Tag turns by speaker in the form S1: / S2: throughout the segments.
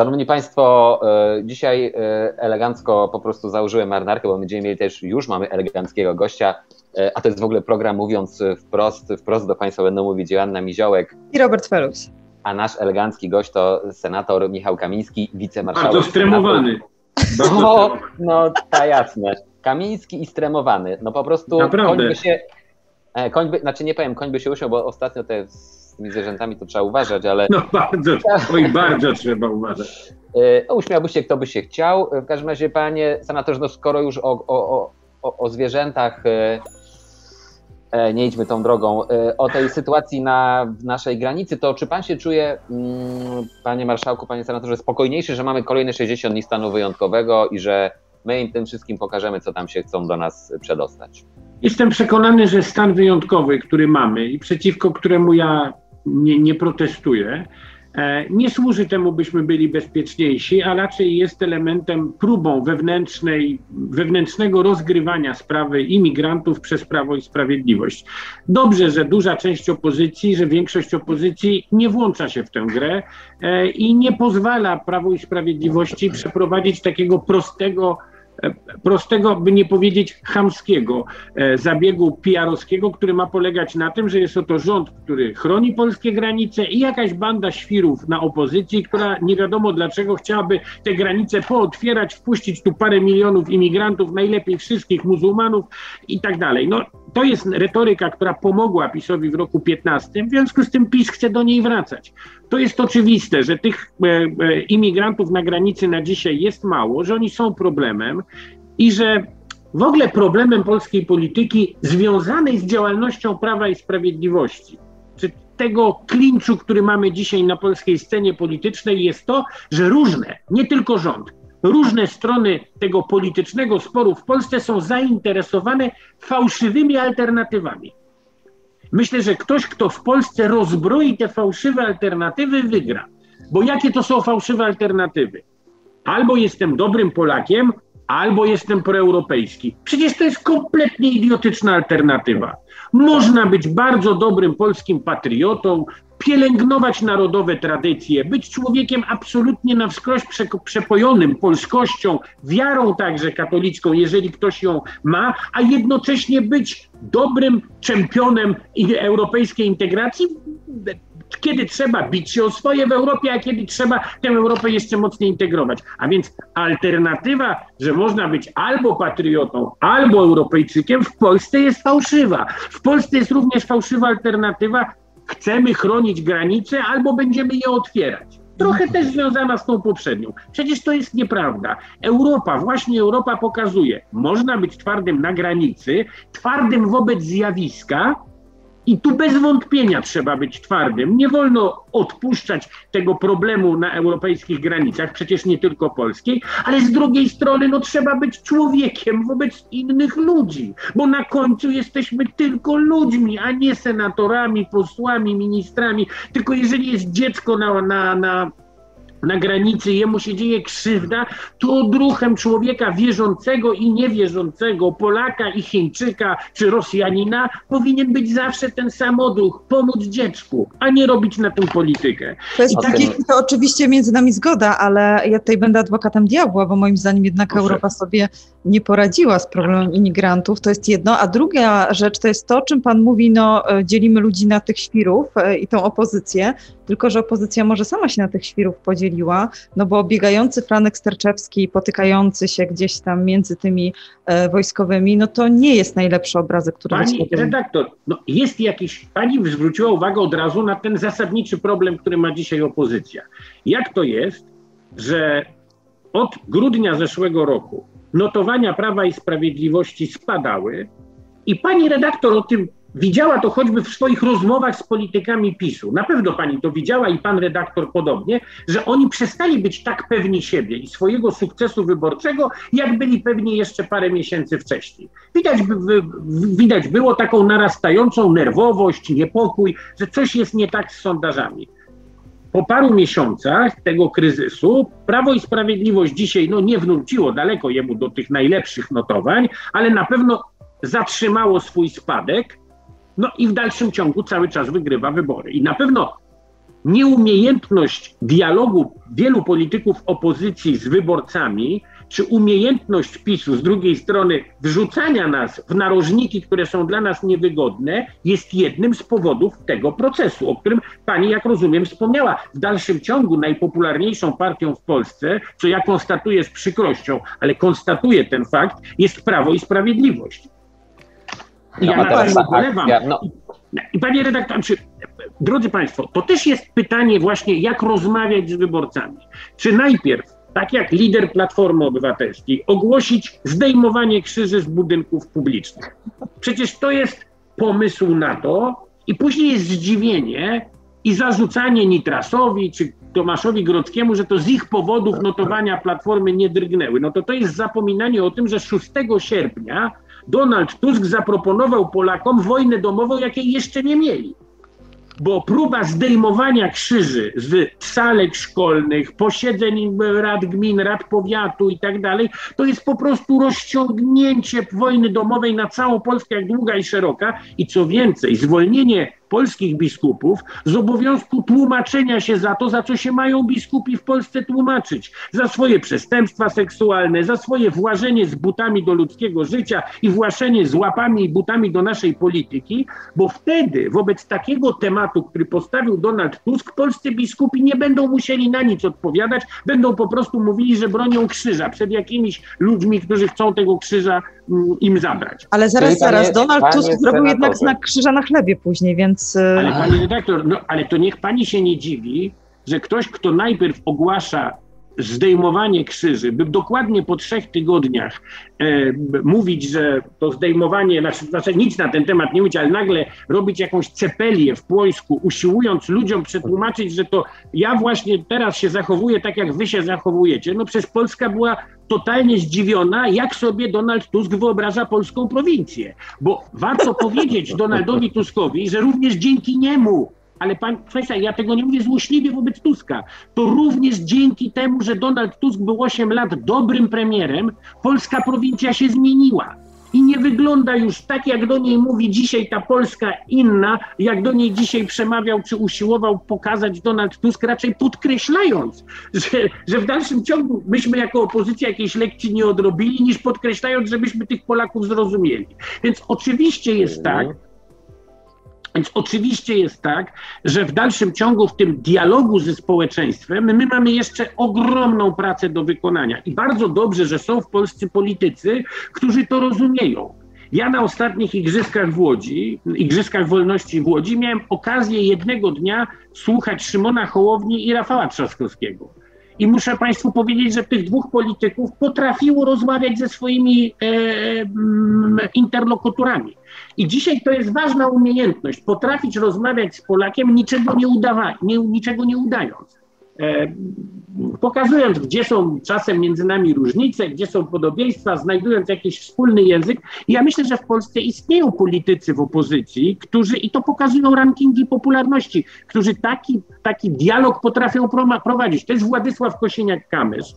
S1: Szanowni Państwo, e, dzisiaj e, elegancko po prostu założyłem marynarkę, bo będziemy mieli też, już mamy eleganckiego gościa, e, a to jest w ogóle program mówiąc wprost, wprost do Państwa będą mówić Joanna Miziołek
S2: i Robert Felus.
S1: A nasz elegancki gość to senator Michał Kamiński, wicemarszałek.
S3: Bardzo stremowany.
S1: No, no, ta jasne. Kamiński i stremowany. No po prostu
S3: Naprawdę.
S1: koń by się, koń by, znaczy nie powiem, koń by się usiął, bo ostatnio te tymi zwierzętami to trzeba uważać, ale...
S3: No bardzo, oj, bardzo trzeba uważać.
S1: No, uśmiałby się, kto by się chciał. W każdym razie, panie senatorze, no skoro już o, o, o, o zwierzętach e, e, nie idźmy tą drogą, o tej sytuacji na naszej granicy, to czy pan się czuje, mm, panie marszałku, panie senatorze, spokojniejszy, że mamy kolejne 60 dni stanu wyjątkowego i że my im tym wszystkim pokażemy, co tam się chcą do nas przedostać?
S3: Jestem przekonany, że stan wyjątkowy, który mamy i przeciwko któremu ja nie, nie protestuje. E, nie służy temu, byśmy byli bezpieczniejsi, a raczej jest elementem, próbą wewnętrznej, wewnętrznego rozgrywania sprawy imigrantów przez Prawo i Sprawiedliwość. Dobrze, że duża część opozycji, że większość opozycji nie włącza się w tę grę e, i nie pozwala Prawu i Sprawiedliwości przeprowadzić takiego prostego, prostego, by nie powiedzieć chamskiego e, zabiegu PR-owskiego, który ma polegać na tym, że jest to rząd, który chroni polskie granice i jakaś banda świrów na opozycji, która nie wiadomo dlaczego chciałaby te granice pootwierać, wpuścić tu parę milionów imigrantów, najlepiej wszystkich muzułmanów i tak dalej. No, to jest retoryka, która pomogła PiSowi w roku 15, w związku z tym PiS chce do niej wracać. To jest oczywiste, że tych e, e, imigrantów na granicy na dzisiaj jest mało, że oni są problemem i że w ogóle problemem polskiej polityki związanej z działalnością Prawa i Sprawiedliwości, czy tego klinczu, który mamy dzisiaj na polskiej scenie politycznej, jest to, że różne, nie tylko rząd, różne strony tego politycznego sporu w Polsce są zainteresowane fałszywymi alternatywami. Myślę, że ktoś, kto w Polsce rozbroi te fałszywe alternatywy, wygra. Bo jakie to są fałszywe alternatywy? Albo jestem dobrym Polakiem, albo jestem proeuropejski. Przecież to jest kompletnie idiotyczna alternatywa. Można być bardzo dobrym polskim patriotą, pielęgnować narodowe tradycje, być człowiekiem absolutnie na wskroś przepojonym polskością, wiarą także katolicką, jeżeli ktoś ją ma, a jednocześnie być dobrym czempionem europejskiej integracji, kiedy trzeba bić się o swoje w Europie, a kiedy trzeba tę Europę jeszcze mocniej integrować. A więc alternatywa, że można być albo patriotą, albo Europejczykiem, w Polsce jest fałszywa. W Polsce jest również fałszywa alternatywa, chcemy chronić granice, albo będziemy je otwierać. Trochę też związana z tą poprzednią. Przecież to jest nieprawda. Europa, właśnie Europa pokazuje, można być twardym na granicy, twardym wobec zjawiska, i tu bez wątpienia trzeba być twardym. Nie wolno odpuszczać tego problemu na europejskich granicach, przecież nie tylko polskiej, ale z drugiej strony no, trzeba być człowiekiem wobec innych ludzi, bo na końcu jesteśmy tylko ludźmi, a nie senatorami, posłami, ministrami. Tylko jeżeli jest dziecko na, na, na na granicy jemu się dzieje krzywda, to odruchem człowieka wierzącego i niewierzącego, Polaka i Chińczyka czy Rosjanina powinien być zawsze ten sam odruch, pomóc dziecku, a nie robić na tym politykę.
S2: To jest takie, to oczywiście między nami zgoda, ale ja tutaj będę adwokatem diabła, bo moim zdaniem jednak Proszę. Europa sobie nie poradziła z problemem imigrantów, to jest jedno, a druga rzecz to jest to, o czym pan mówi, no e, dzielimy ludzi na tych świrów e, i tą opozycję, tylko że opozycja może sama się na tych świrów podzieliła, no bo biegający Franek Sterczewski, potykający się gdzieś tam między tymi e, wojskowymi, no to nie jest najlepszy obrazek, który
S3: Pani redaktor, no jest jakiś, pani zwróciła uwagę od razu na ten zasadniczy problem, który ma dzisiaj opozycja. Jak to jest, że od grudnia zeszłego roku notowania Prawa i Sprawiedliwości spadały i pani redaktor o tym Widziała to choćby w swoich rozmowach z politykami PiSu. Na pewno pani to widziała i pan redaktor podobnie, że oni przestali być tak pewni siebie i swojego sukcesu wyborczego, jak byli pewni jeszcze parę miesięcy wcześniej. Widać, widać było taką narastającą nerwowość, niepokój, że coś jest nie tak z sondażami. Po paru miesiącach tego kryzysu Prawo i Sprawiedliwość dzisiaj no, nie wróciło daleko jemu do tych najlepszych notowań, ale na pewno zatrzymało swój spadek no i w dalszym ciągu cały czas wygrywa wybory. I na pewno nieumiejętność dialogu wielu polityków opozycji z wyborcami, czy umiejętność PiSu z drugiej strony wrzucania nas w narożniki, które są dla nas niewygodne, jest jednym z powodów tego procesu, o którym pani, jak rozumiem, wspomniała. W dalszym ciągu najpopularniejszą partią w Polsce, co ja konstatuję z przykrością, ale konstatuję ten fakt, jest Prawo i Sprawiedliwość. I ja na tym ubolewam. No. I panie redaktorze, drodzy Państwo, to też jest pytanie właśnie, jak rozmawiać z wyborcami. Czy najpierw, tak jak lider Platformy Obywatelskiej, ogłosić zdejmowanie krzyży z budynków publicznych? Przecież to jest pomysł na to i później jest zdziwienie i zarzucanie Nitrasowi czy Tomaszowi Grodzkiemu, że to z ich powodów notowania Platformy nie drgnęły. No to to jest zapominanie o tym, że 6 sierpnia Donald Tusk zaproponował Polakom wojnę domową, jakiej jeszcze nie mieli bo próba zdejmowania krzyży z salek szkolnych, posiedzeń rad gmin, rad powiatu i tak dalej, to jest po prostu rozciągnięcie wojny domowej na całą Polskę, jak długa i szeroka. I co więcej, zwolnienie polskich biskupów z obowiązku tłumaczenia się za to, za co się mają biskupi w Polsce tłumaczyć. Za swoje przestępstwa seksualne, za swoje włażenie z butami do ludzkiego życia i właszenie z łapami i butami do naszej polityki, bo wtedy wobec takiego tematu, który postawił Donald Tusk, polscy biskupi nie będą musieli na nic odpowiadać, będą po prostu mówili, że bronią krzyża przed jakimiś ludźmi, którzy chcą tego krzyża mm, im zabrać.
S2: Ale zaraz, zaraz, Donald Tusk zrobił jednak znak krzyża na chlebie później, więc więc...
S3: Y, ale pani redaktor, no, ale to niech pani się nie dziwi, że ktoś, kto najpierw ogłasza zdejmowanie krzyży, by dokładnie po trzech tygodniach e, mówić, że to zdejmowanie, znaczy, znaczy nic na ten temat nie mówić, ale nagle robić jakąś cepelię w Płońsku, usiłując ludziom przetłumaczyć, że to ja właśnie teraz się zachowuję tak, jak wy się zachowujecie. No przecież Polska była totalnie zdziwiona, jak sobie Donald Tusk wyobraża polską prowincję. Bo warto powiedzieć Donaldowi Tuskowi, że również dzięki niemu ale pan, kwestia, ja tego nie mówię złośliwie wobec Tuska. To również dzięki temu, że Donald Tusk był 8 lat dobrym premierem, polska prowincja się zmieniła. I nie wygląda już tak, jak do niej mówi dzisiaj ta Polska inna, jak do niej dzisiaj przemawiał czy usiłował pokazać Donald Tusk, raczej podkreślając, że, że w dalszym ciągu myśmy jako opozycja jakiejś lekcji nie odrobili, niż podkreślając, żebyśmy tych Polaków zrozumieli. Więc oczywiście jest tak, więc oczywiście jest tak, że w dalszym ciągu w tym dialogu ze społeczeństwem my mamy jeszcze ogromną pracę do wykonania. I bardzo dobrze, że są w Polsce politycy, którzy to rozumieją. Ja na ostatnich igrzyskach w Łodzi, Igrzyskach Wolności w Łodzi, miałem okazję jednego dnia słuchać Szymona Hołowni i Rafała Trzaskowskiego. I muszę Państwu powiedzieć, że tych dwóch polityków potrafiło rozmawiać ze swoimi e, mm, interlokutorami. I dzisiaj to jest ważna umiejętność, potrafić rozmawiać z Polakiem, niczego nie, udawa, nie, niczego nie udając. E, pokazując, gdzie są czasem między nami różnice, gdzie są podobieństwa, znajdując jakiś wspólny język. Ja myślę, że w Polsce istnieją politycy w opozycji, którzy, i to pokazują rankingi popularności, którzy taki, taki dialog potrafią prowadzić. To jest Władysław Kosiniak-Kamysz,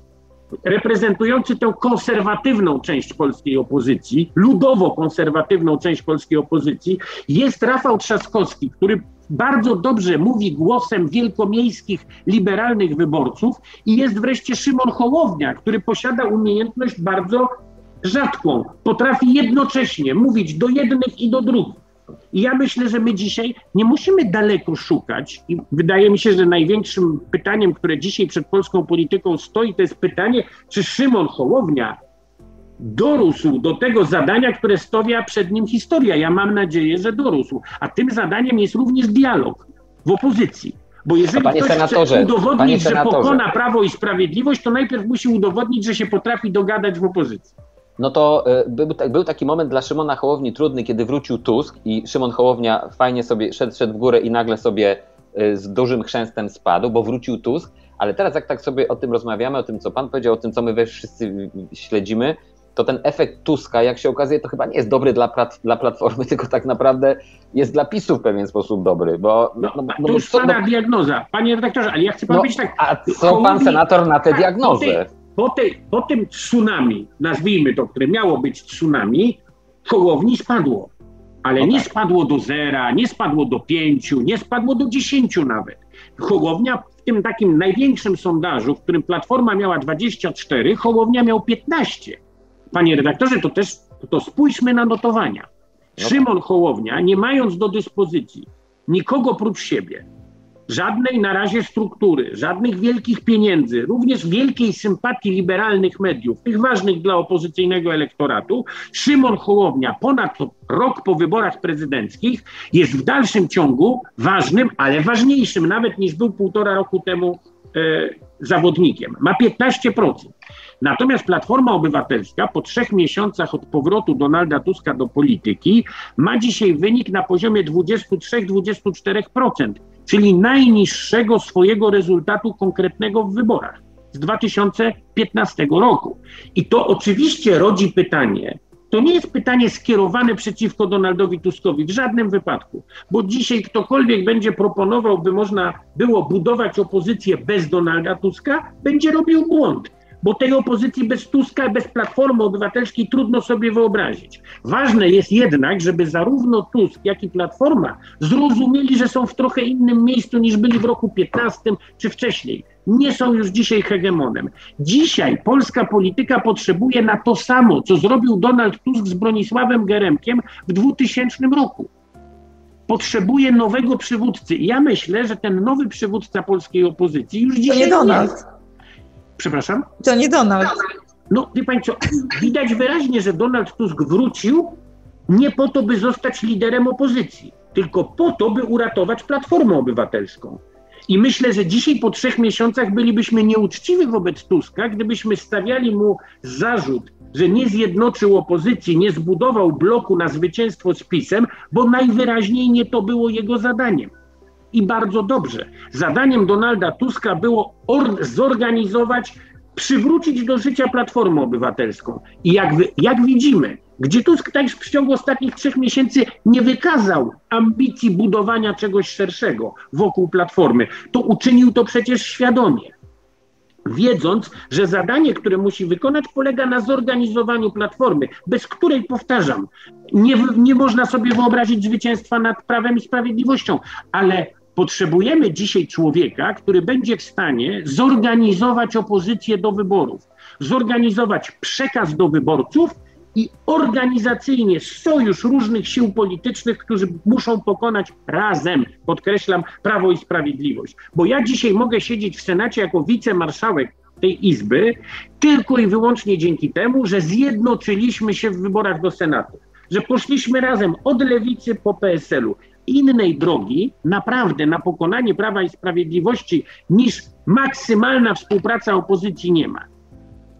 S3: reprezentujący tę konserwatywną część polskiej opozycji, ludowo-konserwatywną część polskiej opozycji, jest Rafał Trzaskowski, który bardzo dobrze mówi głosem wielkomiejskich, liberalnych wyborców i jest wreszcie Szymon Hołownia, który posiada umiejętność bardzo rzadką. Potrafi jednocześnie mówić do jednych i do drugich. I ja myślę, że my dzisiaj nie musimy daleko szukać. I wydaje mi się, że największym pytaniem, które dzisiaj przed polską polityką stoi, to jest pytanie, czy Szymon Hołownia dorósł do tego zadania, które stawia przed nim historia. Ja mam nadzieję, że dorósł. A tym zadaniem jest również dialog w opozycji. Bo jeżeli panie ktoś chce udowodnić, że pokona Prawo i Sprawiedliwość, to najpierw musi udowodnić, że się potrafi dogadać w opozycji.
S1: No to e, był, był taki moment dla Szymona Hołowni trudny, kiedy wrócił Tusk i Szymon Hołownia fajnie sobie szedł, szedł w górę i nagle sobie e, z dużym chrzęstem spadł, bo wrócił Tusk. Ale teraz jak tak sobie o tym rozmawiamy, o tym co pan powiedział, o tym co my wszyscy śledzimy, to ten efekt Tuska, jak się okazuje, to chyba nie jest dobry dla, plat, dla Platformy, tylko tak naprawdę jest dla PiSu w pewien sposób dobry, bo...
S3: No, no, no to już pana no, diagnoza. Panie redaktorze, ale ja chcę no, powiedzieć tak...
S1: A co pan senator na tę tak, diagnozę?
S3: Po, tej, po tym tsunami, nazwijmy to, które miało być tsunami, Hołowni spadło. Ale no nie tak. spadło do zera, nie spadło do pięciu, nie spadło do dziesięciu nawet. Hołownia w tym takim największym sondażu, w którym Platforma miała 24, Hołownia miał 15. Panie redaktorze, to też to spójrzmy na notowania. No Szymon Hołownia, nie mając do dyspozycji nikogo prócz siebie, żadnej na razie struktury, żadnych wielkich pieniędzy, również wielkiej sympatii liberalnych mediów, tych ważnych dla opozycyjnego elektoratu, Szymon Hołownia ponad rok po wyborach prezydenckich jest w dalszym ciągu ważnym, ale ważniejszym nawet niż był półtora roku temu e, zawodnikiem. Ma 15%. Natomiast Platforma Obywatelska po trzech miesiącach od powrotu Donalda Tuska do polityki ma dzisiaj wynik na poziomie 23-24%, czyli najniższego swojego rezultatu konkretnego w wyborach z 2015 roku. I to oczywiście rodzi pytanie, to nie jest pytanie skierowane przeciwko Donaldowi Tuskowi w żadnym wypadku, bo dzisiaj ktokolwiek będzie proponował, by można było budować opozycję bez Donalda Tuska, będzie robił błąd bo tej opozycji bez Tuska, bez Platformy Obywatelskiej trudno sobie wyobrazić. Ważne jest jednak, żeby zarówno Tusk, jak i Platforma zrozumieli, że są w trochę innym miejscu niż byli w roku 15 czy wcześniej. Nie są już dzisiaj hegemonem. Dzisiaj polska polityka potrzebuje na to samo, co zrobił Donald Tusk z Bronisławem Geremkiem w 2000 roku potrzebuje nowego przywódcy. Ja myślę, że ten nowy przywódca polskiej opozycji już dzisiaj
S2: to nie Donald. Jest.
S3: Przepraszam?
S2: To nie Donald.
S3: No, wie pani co, widać wyraźnie, że Donald Tusk wrócił nie po to, by zostać liderem opozycji, tylko po to, by uratować Platformę Obywatelską. I myślę, że dzisiaj po trzech miesiącach bylibyśmy nieuczciwi wobec Tuska, gdybyśmy stawiali mu zarzut, że nie zjednoczył opozycji, nie zbudował bloku na zwycięstwo z PiSem, bo najwyraźniej nie to było jego zadaniem i bardzo dobrze. Zadaniem Donalda Tuska było zorganizować, przywrócić do życia Platformę Obywatelską. I jak, jak widzimy, gdzie Tusk tak w ciągu ostatnich trzech miesięcy nie wykazał ambicji budowania czegoś szerszego wokół Platformy, to uczynił to przecież świadomie. Wiedząc, że zadanie, które musi wykonać, polega na zorganizowaniu platformy, bez której, powtarzam, nie, nie można sobie wyobrazić zwycięstwa nad prawem i sprawiedliwością, ale Potrzebujemy dzisiaj człowieka, który będzie w stanie zorganizować opozycję do wyborów, zorganizować przekaz do wyborców i organizacyjnie sojusz różnych sił politycznych, którzy muszą pokonać razem, podkreślam, Prawo i Sprawiedliwość. Bo ja dzisiaj mogę siedzieć w Senacie jako wicemarszałek tej Izby tylko i wyłącznie dzięki temu, że zjednoczyliśmy się w wyborach do Senatu, że poszliśmy razem od lewicy po PSL-u innej drogi naprawdę na pokonanie Prawa i Sprawiedliwości niż maksymalna współpraca opozycji nie ma.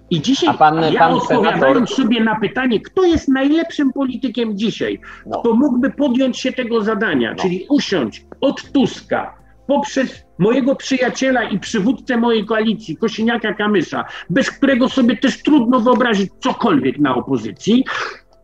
S3: I dzisiaj pan, ja pan odpowiadając senator... sobie na pytanie, kto jest najlepszym politykiem dzisiaj, no. kto mógłby podjąć się tego zadania, no. czyli usiąść od Tuska poprzez mojego przyjaciela i przywódcę mojej koalicji, Kosiniaka Kamysza, bez którego sobie też trudno wyobrazić cokolwiek na opozycji,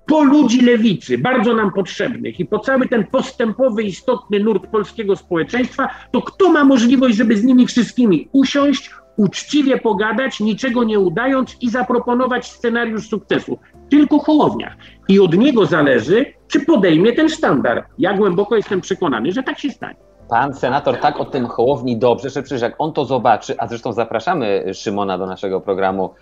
S3: po ludzi lewicy, bardzo nam potrzebnych i po cały ten postępowy, istotny nurt polskiego społeczeństwa, to kto ma możliwość, żeby z nimi wszystkimi usiąść, uczciwie pogadać, niczego nie udając i zaproponować scenariusz sukcesu? Tylko Hołownia. I od niego zależy, czy podejmie ten sztandar. Ja głęboko jestem przekonany, że tak się stanie.
S1: Pan senator tak o tym Hołowni dobrze, że przecież jak on to zobaczy, a zresztą zapraszamy Szymona do naszego programu,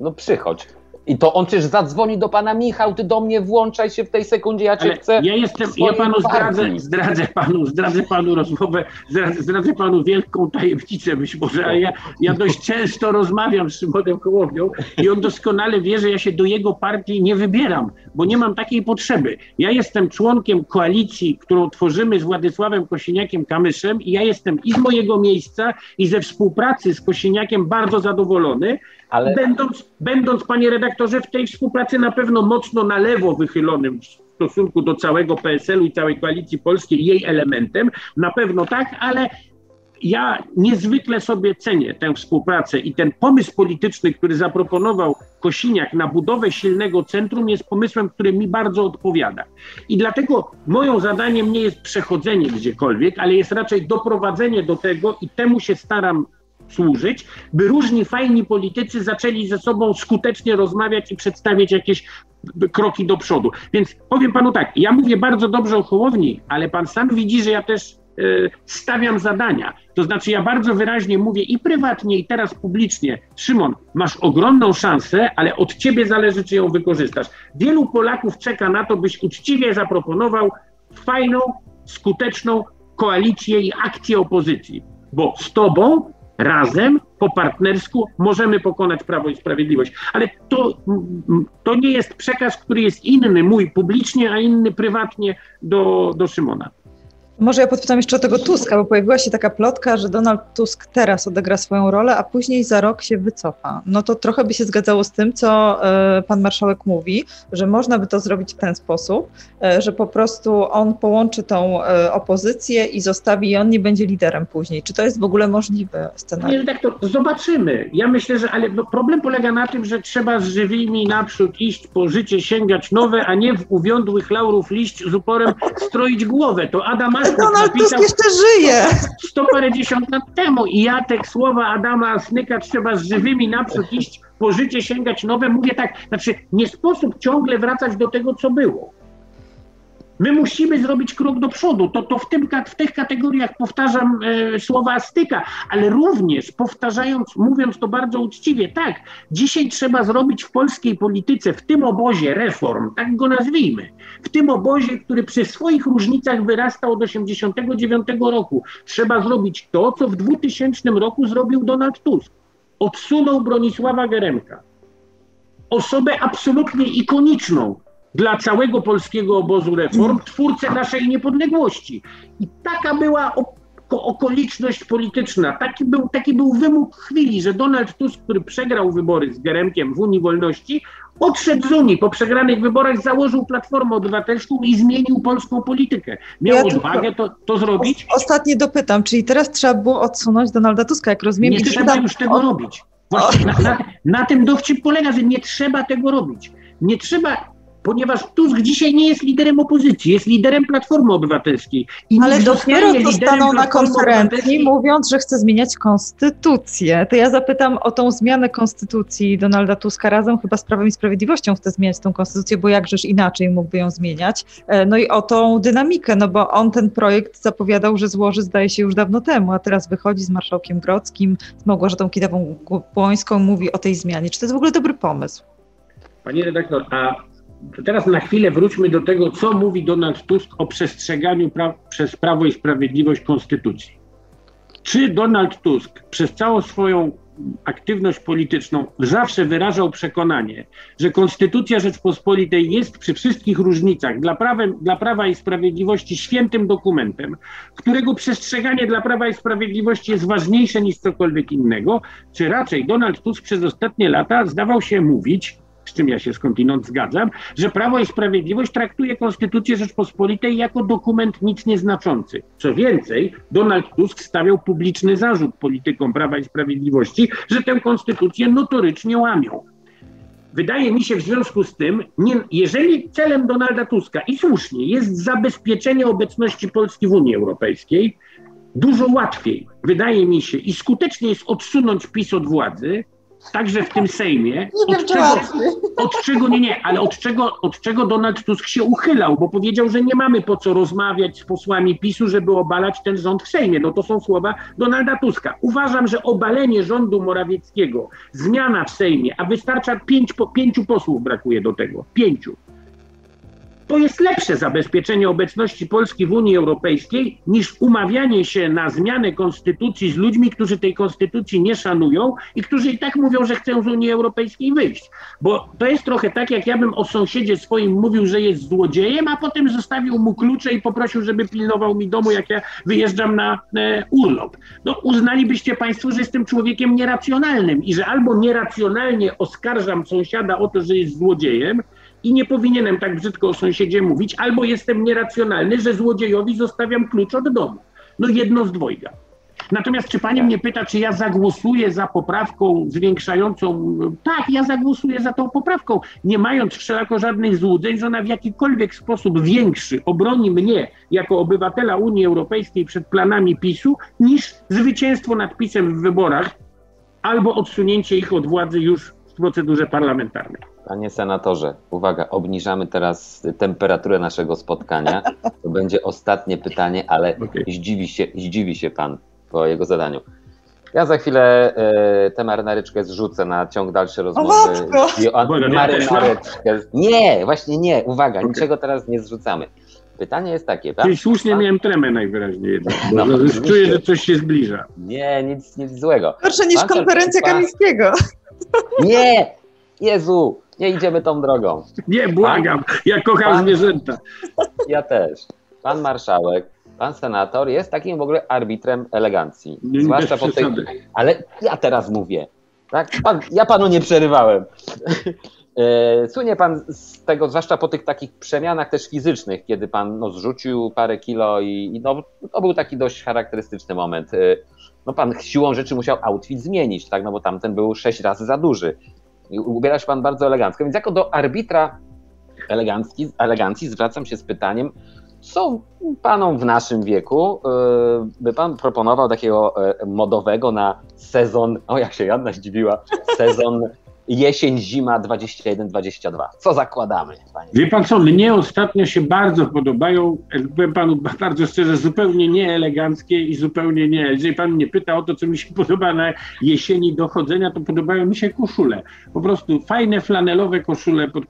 S1: no przychodź. I to on przecież zadzwoni do pana Michał, ty do mnie włączaj się w tej sekundzie, ja cię Ale chcę.
S3: Ja jestem, ja panu zdradzę, zdradzę panu, zdradzę panu rozmowę, zdradzę, zdradzę panu wielką tajemnicę być może, a ja, ja dość często rozmawiam z Szymonem Kołownią i on doskonale wie, że ja się do jego partii nie wybieram, bo nie mam takiej potrzeby. Ja jestem członkiem koalicji, którą tworzymy z Władysławem Kosiniakiem Kamyszem i ja jestem i z mojego miejsca i ze współpracy z Kosiniakiem bardzo zadowolony, ale... Będąc, będąc, panie redaktorze, w tej współpracy na pewno mocno na lewo wychylonym w stosunku do całego PSL-u i całej koalicji polskiej, jej elementem, na pewno tak, ale ja niezwykle sobie cenię tę współpracę i ten pomysł polityczny, który zaproponował Kosiniak na budowę silnego centrum, jest pomysłem, który mi bardzo odpowiada. I dlatego moją zadaniem nie jest przechodzenie gdziekolwiek, ale jest raczej doprowadzenie do tego i temu się staram służyć, by różni fajni politycy zaczęli ze sobą skutecznie rozmawiać i przedstawiać jakieś kroki do przodu. Więc powiem panu tak, ja mówię bardzo dobrze o Hołowni, ale pan sam widzi, że ja też stawiam zadania. To znaczy, ja bardzo wyraźnie mówię i prywatnie, i teraz publicznie: Szymon, masz ogromną szansę, ale od ciebie zależy, czy ją wykorzystasz. Wielu Polaków czeka na to, byś uczciwie zaproponował fajną, skuteczną koalicję i akcję opozycji, bo z tobą razem, po partnersku możemy pokonać Prawo i Sprawiedliwość. Ale to, to nie jest przekaz, który jest inny, mój publicznie, a inny prywatnie do, do Szymona.
S2: Może ja podpytam jeszcze o tego Tuska, bo pojawiła się taka plotka, że Donald Tusk teraz odegra swoją rolę, a później za rok się wycofa. No to trochę by się zgadzało z tym, co y, pan marszałek mówi, że można by to zrobić w ten sposób, y, że po prostu on połączy tą y, opozycję i zostawi i on nie będzie liderem później. Czy to jest w ogóle możliwy scenariusz?
S3: Nie, tak to zobaczymy. Ja myślę, że ale problem polega na tym, że trzeba z żywymi naprzód iść po życie, sięgać nowe, a nie w uwiądłych laurów liść z uporem stroić głowę. To Adam
S2: Donald Tusk jeszcze żyje.
S3: Sto parędziesiąt lat temu i ja te słowa Adama Snyka trzeba z żywymi naprzód iść, po życie sięgać nowe. Mówię tak, znaczy nie sposób ciągle wracać do tego, co było. My musimy zrobić krok do przodu. To, to w, tym, w tych kategoriach powtarzam e, słowa Astyka, ale również powtarzając, mówiąc to bardzo uczciwie, tak, dzisiaj trzeba zrobić w polskiej polityce, w tym obozie reform, tak go nazwijmy, w tym obozie, który przy swoich różnicach wyrastał od 1989 roku, trzeba zrobić to, co w 2000 roku zrobił Donald Tusk. Odsunął Bronisława Geremka. Osobę absolutnie ikoniczną dla całego polskiego obozu reform, twórcę naszej niepodległości. I taka była okoliczność polityczna, taki był, taki był wymóg chwili, że Donald Tusk, który przegrał wybory z Geremkiem w Unii Wolności, odszedł z Unii. Po przegranych wyborach założył Platformę Obywatelską i zmienił polską politykę. Miał ja odwagę to, to zrobić.
S2: Ostatnie dopytam, czyli teraz trzeba było odsunąć Donalda Tuska, jak rozumiem.
S3: Nie trzeba już tego o... robić. Właśnie na, na, na tym dowcip polega, że nie trzeba tego robić. Nie trzeba ponieważ Tusk dzisiaj nie jest liderem opozycji, jest liderem Platformy Obywatelskiej.
S2: I Ale dopiero to stanął na konferencji mówiąc, że chce zmieniać konstytucję. To ja zapytam o tą zmianę konstytucji Donalda Tuska razem chyba z Prawem i Sprawiedliwością chce zmieniać tą konstytucję, bo jakżeż inaczej mógłby ją zmieniać. E, no i o tą dynamikę, no bo on ten projekt zapowiadał, że złoży zdaje się już dawno temu, a teraz wychodzi z marszałkiem Grodzkim, z Małgorzatą Kidawą-Błońską, mówi o tej zmianie. Czy to jest w ogóle dobry pomysł?
S3: Pani redaktor, a teraz na chwilę wróćmy do tego, co mówi Donald Tusk o przestrzeganiu przez Prawo i Sprawiedliwość Konstytucji. Czy Donald Tusk przez całą swoją aktywność polityczną zawsze wyrażał przekonanie, że Konstytucja Rzeczpospolitej jest przy wszystkich różnicach dla, prawem, dla Prawa i Sprawiedliwości świętym dokumentem, którego przestrzeganie dla Prawa i Sprawiedliwości jest ważniejsze niż cokolwiek innego, czy raczej Donald Tusk przez ostatnie lata zdawał się mówić, z czym ja się skądinąd zgadzam, że Prawo i Sprawiedliwość traktuje Konstytucję Rzeczpospolitej jako dokument nic nieznaczący. Co więcej, Donald Tusk stawiał publiczny zarzut politykom Prawa i Sprawiedliwości, że tę konstytucję notorycznie łamią. Wydaje mi się w związku z tym, nie, jeżeli celem Donalda Tuska i słusznie jest zabezpieczenie obecności Polski w Unii Europejskiej, dużo łatwiej, wydaje mi się, i skutecznie jest odsunąć PiS od władzy, także w tym Sejmie,
S2: od czego,
S3: od czego, nie, nie, ale od czego, od czego Donald Tusk się uchylał, bo powiedział, że nie mamy po co rozmawiać z posłami PiSu, żeby obalać ten rząd w Sejmie. No to są słowa Donalda Tuska. Uważam, że obalenie rządu Morawieckiego, zmiana w Sejmie, a wystarcza pięć, po, pięciu posłów brakuje do tego, pięciu to jest lepsze zabezpieczenie obecności Polski w Unii Europejskiej niż umawianie się na zmianę konstytucji z ludźmi, którzy tej konstytucji nie szanują i którzy i tak mówią, że chcą z Unii Europejskiej wyjść. Bo to jest trochę tak, jak ja bym o sąsiedzie swoim mówił, że jest złodziejem, a potem zostawił mu klucze i poprosił, żeby pilnował mi domu, jak ja wyjeżdżam na e, urlop. No uznalibyście Państwo, że jestem człowiekiem nieracjonalnym i że albo nieracjonalnie oskarżam sąsiada o to, że jest złodziejem, i nie powinienem tak brzydko o sąsiedzie mówić, albo jestem nieracjonalny, że złodziejowi zostawiam klucz od domu. No jedno z dwojga. Natomiast czy pani mnie pyta, czy ja zagłosuję za poprawką zwiększającą? Tak, ja zagłosuję za tą poprawką, nie mając wszelako żadnych złudzeń, że ona w jakikolwiek sposób większy obroni mnie jako obywatela Unii Europejskiej przed planami PiSu niż zwycięstwo nad PiSem w wyborach albo odsunięcie ich od władzy już w procedurze parlamentarnej.
S1: Panie senatorze, uwaga, obniżamy teraz temperaturę naszego spotkania. To będzie ostatnie pytanie, ale okay. zdziwi, się, zdziwi się pan po jego zadaniu. Ja za chwilę e, tę marynareczkę zrzucę na ciąg dalszy rozmowy.
S2: O
S1: marynareczkę. Nie, właśnie nie, uwaga, okay. niczego teraz nie zrzucamy. Pytanie jest takie,
S3: tak? Czyli słusznie pan... miałem tremę najwyraźniej jednak, no, czuję, że coś się zbliża.
S1: Nie, nic, nic złego.
S2: Gorsze niż pan konferencja pan... Kamińskiego.
S1: Nie, Jezu, nie idziemy tą drogą.
S3: Nie, błagam, pan... ja kocham pan... zwierzęta.
S1: Ja też. Pan marszałek pan senator jest takim w ogóle arbitrem elegancji.
S3: Nie, zwłaszcza po tej.
S1: Ale ja teraz mówię. Tak? Pan, ja panu nie przerywałem. E, słynie pan z tego, zwłaszcza po tych takich przemianach też fizycznych, kiedy pan no, zrzucił parę kilo i, i no, to był taki dość charakterystyczny moment. E, no pan siłą rzeczy musiał outfit zmienić, tak? no bo tamten był sześć razy za duży. Ubiera się pan bardzo elegancko, więc jako do arbitra elegancji, elegancji zwracam się z pytaniem, co panom w naszym wieku e, by pan proponował takiego modowego na sezon, o jak się Janna zdziwiła, sezon jesień, zima 21-22. Co zakładamy? Panie?
S3: Wie pan co, mnie ostatnio się bardzo podobają, powiem panu bardzo szczerze, zupełnie nieeleganckie i zupełnie nie. Jeżeli pan mnie pyta o to, co mi się podoba na jesieni dochodzenia, to podobają mi się koszule. Po prostu fajne flanelowe koszule, pod,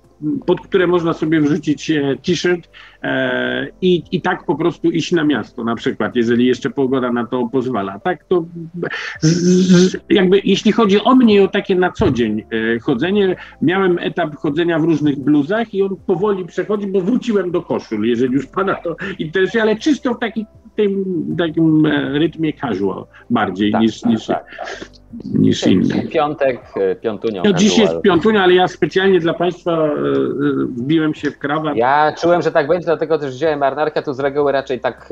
S3: pod które można sobie wrzucić e, t-shirt e, i, i tak po prostu iść na miasto na przykład, jeżeli jeszcze pogoda na to pozwala. Tak to z, z, jakby jeśli chodzi o mnie o takie na co dzień e, chodzenie. Miałem etap chodzenia w różnych bluzach i on powoli przechodzi, bo wróciłem do koszul, jeżeli już pana to interesuje, ale czysto w taki, tym, takim e, rytmie casual bardziej tak, niż, tak, niż, tak. niż inny.
S1: Piątek, e, piątunio.
S3: No, dziś jest piątunia, ale ja specjalnie dla Państwa e, wbiłem się w krawat.
S1: Ja czułem, że tak będzie, dlatego też wziąłem marynarkę tu z reguły raczej tak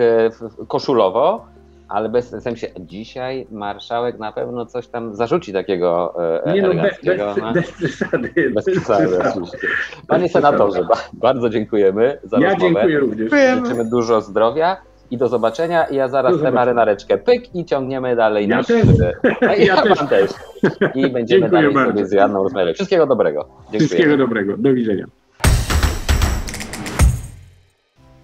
S1: koszulowo ale bez sensie dzisiaj marszałek na pewno coś tam zarzuci takiego
S3: e, Nie no, bez, bez, no. bez przesady.
S1: Bez przesady, oczywiście. Panie senatorze, bardzo dziękujemy za
S3: ja
S1: rozmowę.
S3: dziękuję również.
S1: Życzymy dużo zdrowia i do zobaczenia. I ja zaraz tę marynareczkę pyk i ciągniemy dalej
S3: ja
S1: nasz...
S3: Też.
S1: Ja, ja też. też. I będziemy dziękuję dalej bardzo. sobie z Janną rozmawiać. Wszystkiego dobrego.
S3: Dziękuję. Wszystkiego dobrego. Do widzenia.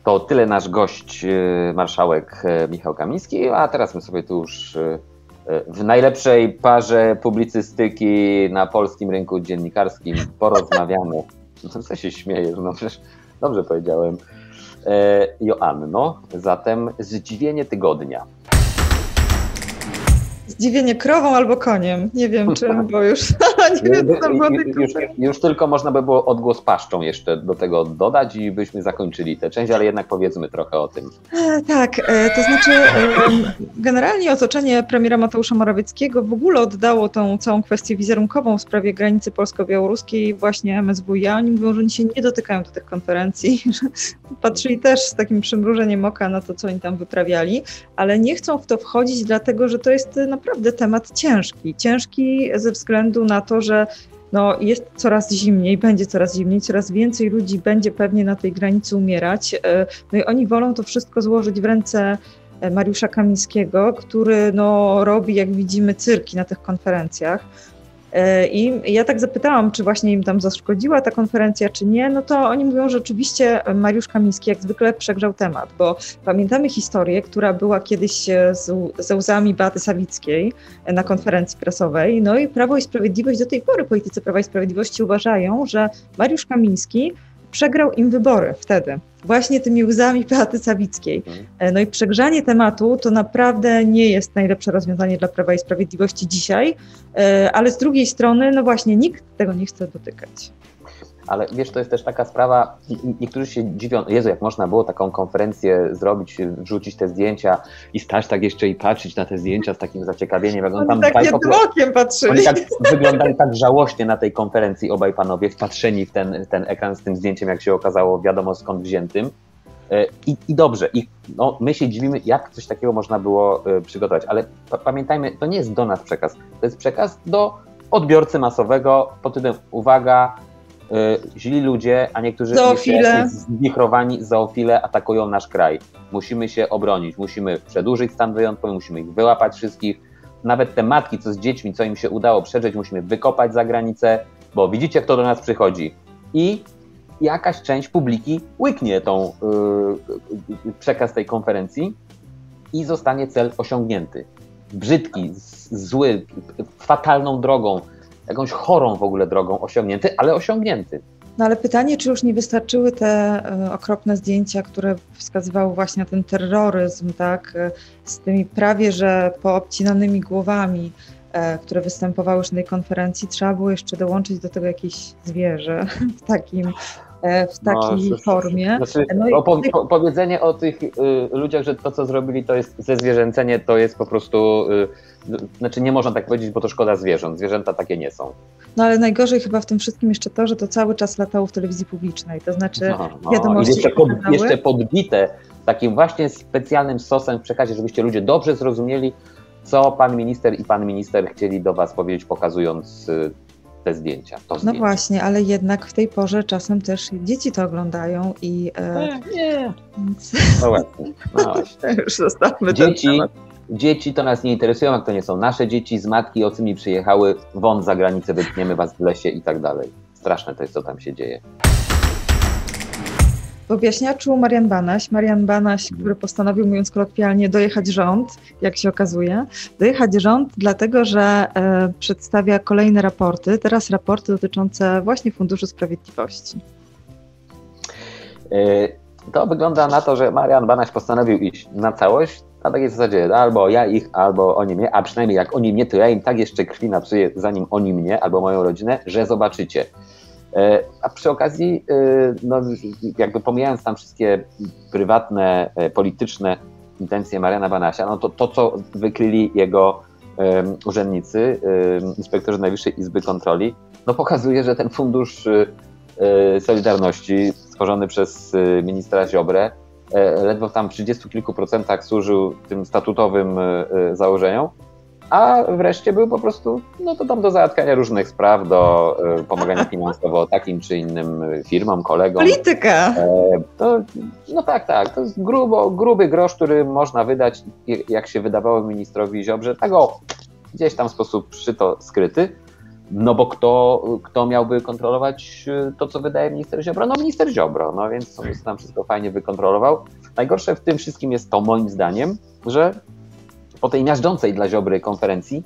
S1: To tyle nasz gość, e, marszałek e, Michał Kamiński, a teraz my sobie tu już e, w najlepszej parze publicystyki na polskim rynku dziennikarskim porozmawiamy. No co się śmiejesz, no przecież dobrze powiedziałem. Joanno, zatem zdziwienie tygodnia.
S2: Zdziwienie krową albo koniem. Nie wiem czym, bo już nie wiem, co było
S1: już, już tylko można by było odgłos paszczą jeszcze do tego dodać i byśmy zakończyli tę część, ale jednak powiedzmy trochę o tym.
S2: E, tak, e, to znaczy generalnie otoczenie premiera Mateusza Morawieckiego w ogóle oddało tą całą kwestię wizerunkową w sprawie granicy polsko-białoruskiej właśnie MSWiA. Oni mówią, że oni się nie dotykają do tych konferencji, patrzyli też z takim przymrużeniem oka na to, co oni tam wyprawiali, ale nie chcą w to wchodzić, dlatego że to jest naprawdę temat ciężki. Ciężki ze względu na to, że no, jest coraz zimniej, będzie coraz zimniej, coraz więcej ludzi będzie pewnie na tej granicy umierać. E, no i oni wolą to wszystko złożyć w ręce e, Mariusza Kamińskiego, który no, robi, jak widzimy, cyrki na tych konferencjach. E, I ja tak zapytałam, czy właśnie im tam zaszkodziła ta konferencja, czy nie, no to oni mówią, że oczywiście Mariusz Kamiński jak zwykle przegrzał temat, bo pamiętamy historię, która była kiedyś z, ze łzami Beaty Sawickiej na konferencji prasowej, no i Prawo i Sprawiedliwość do tej pory, politycy Prawa i Sprawiedliwości uważają, że Mariusz Kamiński przegrał im wybory wtedy, właśnie tymi łzami Beaty Sawickiej. Mhm. E, no i przegrzanie tematu to naprawdę nie jest najlepsze rozwiązanie dla Prawa i Sprawiedliwości dzisiaj, e, ale z drugiej strony, no właśnie, nikt tego nie chce dotykać
S1: ale wiesz, to jest też taka sprawa, niektórzy się dziwią, Jezu, jak można było taką konferencję zrobić, wrzucić te zdjęcia i stać tak jeszcze i patrzeć na te zdjęcia z takim zaciekawieniem. Jak
S2: on tam tak jednym okiem patrzyli. Oni
S1: tak wyglądali tak żałośnie na tej konferencji obaj panowie, wpatrzeni w ten, ten ekran z tym zdjęciem, jak się okazało, wiadomo skąd wziętym. E, I, I, dobrze, i no, my się dziwimy, jak coś takiego można było e, przygotować, ale pamiętajmy, to nie jest do nas przekaz, to jest przekaz do odbiorcy masowego pod tytułem uwaga, źli ludzie, a niektórzy
S2: zoofile.
S1: zwichrowani zoofile atakują nasz kraj. Musimy się obronić, musimy przedłużyć stan wyjątkowy, musimy ich wyłapać wszystkich. Nawet te matki, co z dziećmi, co im się udało przeżyć, musimy wykopać za granicę bo widzicie, kto do nas przychodzi. I jakaś część publiki łyknie tą yy, przekaz tej konferencji i zostanie cel osiągnięty. Brzydki, zły, fatalną drogą, jakąś chorą w ogóle drogą osiągnięty, ale osiągnięty.
S2: No ale pytanie, czy już nie wystarczyły te y, okropne zdjęcia, które wskazywały właśnie na ten terroryzm, tak, y, z tymi prawie że poobcinanymi głowami, y, które występowały już na tej konferencji, trzeba było jeszcze dołączyć do tego jakieś zwierzę w takim E, w no, takiej no, formie.
S1: Znaczy, no o, po, powiedzenie o tych y, ludziach, że to, co zrobili, to jest ze zwierzęcenie, to jest po prostu. Y, znaczy, nie można tak powiedzieć, bo to szkoda zwierząt. Zwierzęta takie nie są.
S2: No ale najgorzej chyba w tym wszystkim jeszcze to, że to cały czas latało w telewizji publicznej. To znaczy, no, no, wiadomości.
S1: Jeszcze, pod, jeszcze podbite takim właśnie specjalnym sosem w przekazie, żebyście ludzie dobrze zrozumieli, co pan minister i pan minister chcieli do was powiedzieć, pokazując y, te zdjęcia.
S2: no zdjęcie. właśnie, ale jednak w tej porze czasem też dzieci to oglądają i.
S1: E, nie. Więc... No właśnie. No właśnie.
S2: Już zostawmy
S1: dzieci, dzieci to nas nie interesują, jak to nie są nasze dzieci, z matki ocymi przyjechały, wąt za granicę, wytniemy was w lesie i tak dalej. Straszne to jest, co tam się dzieje.
S2: W objaśniaczu Marian Banaś, Marian Banaś, mhm. który postanowił, mówiąc kolokwialnie, dojechać rząd, jak się okazuje, dojechać rząd, dlatego że e, przedstawia kolejne raporty, teraz raporty dotyczące właśnie Funduszu Sprawiedliwości.
S1: E, to wygląda na to, że Marian Banaś postanowił iść na całość, na takiej zasadzie, albo ja ich, albo oni mnie, a przynajmniej jak oni mnie, to ja im tak jeszcze krwi napsuję, zanim oni mnie, albo moją rodzinę, że zobaczycie. E, a przy okazji, e, no, jakby pomijając tam wszystkie prywatne, e, polityczne intencje Mariana Banasia, no to to, co wykryli jego um, urzędnicy, um, inspektorzy Najwyższej Izby Kontroli, no pokazuje, że ten fundusz Solidarności stworzony przez ministra Ziobrę ledwo tam 30 kilku procentach służył tym statutowym założeniom, a wreszcie był po prostu, no to tam do załatwiania różnych spraw, do y, pomagania finansowo takim czy innym firmom, kolegom.
S2: Polityka! E,
S1: to, no tak, tak, to jest grubo, gruby grosz, który można wydać, jak się wydawało ministrowi Ziobrze, tak o, gdzieś tam w sposób przyto skryty. No bo kto, kto miałby kontrolować y, to, co wydaje minister Ziobro? No minister Ziobro, no więc on tam wszystko fajnie wykontrolował. Najgorsze w tym wszystkim jest to, moim zdaniem, że po tej miażdżącej dla Ziobry konferencji,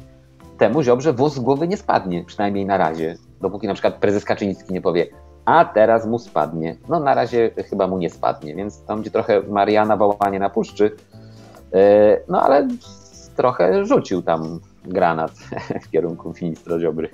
S1: temu Ziobrze włos z głowy nie spadnie, przynajmniej na razie, dopóki na przykład prezes Kaczyński nie powie, a teraz mu spadnie. No na razie chyba mu nie spadnie, więc tam będzie trochę Mariana wołanie na puszczy, e, no ale trochę rzucił tam granat w kierunku ministra Ziobry.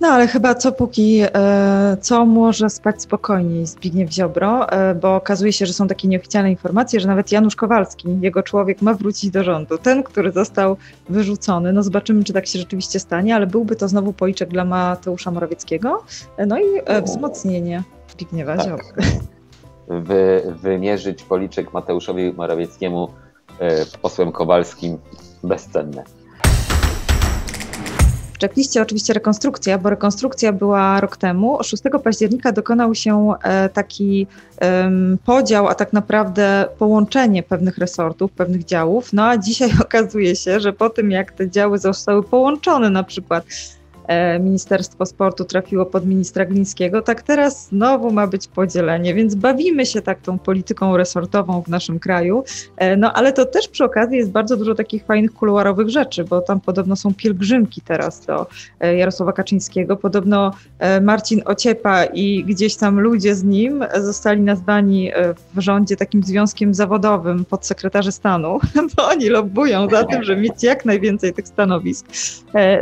S2: No ale chyba co póki, e, co może spać spokojniej Zbigniew Ziobro, e, bo okazuje się, że są takie nieoficjalne informacje, że nawet Janusz Kowalski, jego człowiek, ma wrócić do rządu. Ten, który został wyrzucony, no zobaczymy, czy tak się rzeczywiście stanie, ale byłby to znowu policzek dla Mateusza Morawieckiego, e, no i wzmocnienie Zbigniewa tak. Ziobro.
S1: Wy, wymierzyć policzek Mateuszowi Morawieckiemu posłem Kowalskim bezcenne.
S2: W checkliście oczywiście rekonstrukcja, bo rekonstrukcja była rok temu. 6 października dokonał się e, taki podział, a tak naprawdę połączenie pewnych resortów, pewnych działów. No a dzisiaj okazuje się, że po tym jak te działy zostały połączone na przykład Ministerstwo Sportu trafiło pod ministra Glińskiego, tak teraz znowu ma być podzielenie, więc bawimy się tak tą polityką resortową w naszym kraju, e, no ale to też przy okazji jest bardzo dużo takich fajnych kuluarowych rzeczy, bo tam podobno są pielgrzymki teraz do e, Jarosława Kaczyńskiego, podobno Marcin Ociepa i gdzieś tam ludzie z nim zostali nazwani w rządzie takim związkiem zawodowym podsekretarzy stanu, bo oni lobbują za tym, żeby mieć jak najwięcej tych stanowisk.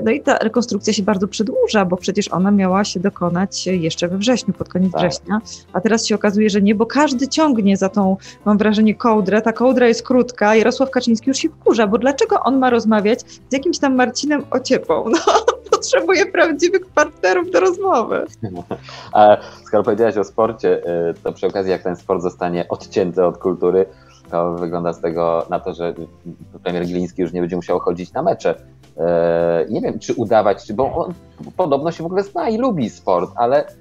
S2: No i ta rekonstrukcja się bardzo bardzo przedłuża, bo przecież ona miała się dokonać jeszcze we wrześniu, pod koniec tak. września, a teraz się okazuje, że nie, bo każdy ciągnie za tą, mam wrażenie, kołdrę. Ta kołdra jest krótka. Jarosław Kaczyński już się wkurza, bo dlaczego on ma rozmawiać z jakimś tam Marcinem Ociepą? No, potrzebuje prawdziwych partnerów do rozmowy.
S1: A skoro powiedziałaś o sporcie, y, to przy okazji, jak ten sport zostanie odcięty od kultury, to wygląda z tego na to, że premier Gliński już nie będzie musiał chodzić na mecze. E, nie wiem, czy udawać, czy, bo on podobno się w ogóle zna i lubi sport, ale e,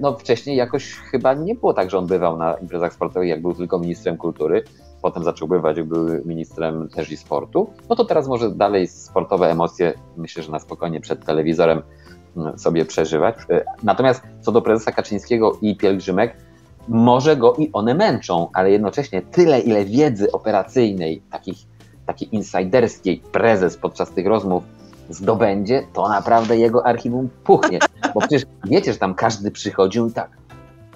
S1: no, wcześniej jakoś chyba nie było tak, że on bywał na imprezach sportowych, jak był tylko ministrem kultury. Potem zaczął bywać, jak był ministrem też i sportu. No to teraz może dalej sportowe emocje, myślę, że na spokojnie przed telewizorem sobie przeżywać. Natomiast co do prezesa Kaczyńskiego i pielgrzymek, może go i one męczą, ale jednocześnie tyle, ile wiedzy operacyjnej, takich, takiej insiderskiej prezes podczas tych rozmów zdobędzie, to naprawdę jego archiwum puchnie. Bo przecież wiecie, że tam każdy przychodził i tak,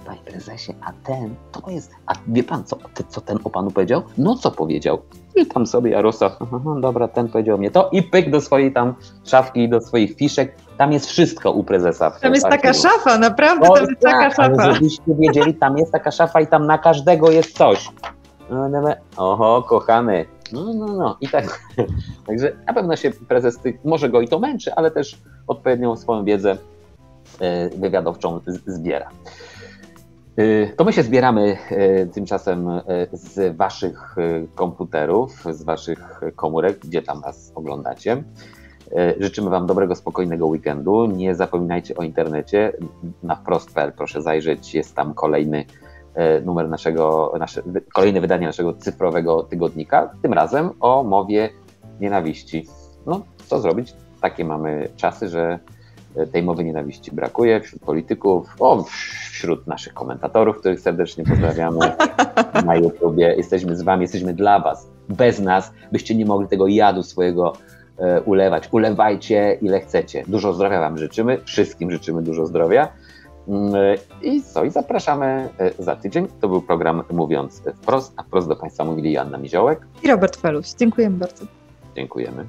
S1: panie prezesie, a ten, to jest, a wie pan, co, co ten o panu powiedział? No co powiedział? I tam sobie Jarosław, dobra, ten powiedział mnie to i pyk do swojej tam szafki, do swoich fiszek. Tam jest wszystko u prezesa.
S2: Tam jest taka szafa, naprawdę, tam jest tak, taka szafa.
S1: Ale żebyście wiedzieli, tam jest taka szafa i tam na każdego jest coś. No, no, no. Oho, kochany. No, no, no. I tak. Także na pewno się prezes, może go i to męczy, ale też odpowiednią swoją wiedzę e, wywiadowczą zbiera. Y, to my się zbieramy y, tymczasem z Waszych komputerów, z Waszych komórek, gdzie tam nas oglądacie. Życzymy Wam dobrego, spokojnego weekendu. Nie zapominajcie o internecie. Na wprost.pl proszę zajrzeć, jest tam kolejny numer naszego, nasze, kolejne wydanie naszego cyfrowego tygodnika, tym razem o mowie nienawiści. No, co zrobić? Takie mamy czasy, że tej mowy nienawiści brakuje wśród polityków, o, wśród naszych komentatorów, których serdecznie pozdrawiamy na YouTubie. Jesteśmy z Wami, jesteśmy dla Was. Bez nas byście nie mogli tego jadu swojego e, ulewać. Ulewajcie ile chcecie. Dużo zdrowia Wam życzymy, wszystkim życzymy dużo zdrowia. Mm, I co? I zapraszamy e, za tydzień. To był program Mówiąc Wprost, a wprost do Państwa mówili Joanna Miziołek
S2: i Robert Felus. Dziękujemy bardzo.
S1: Dziękujemy.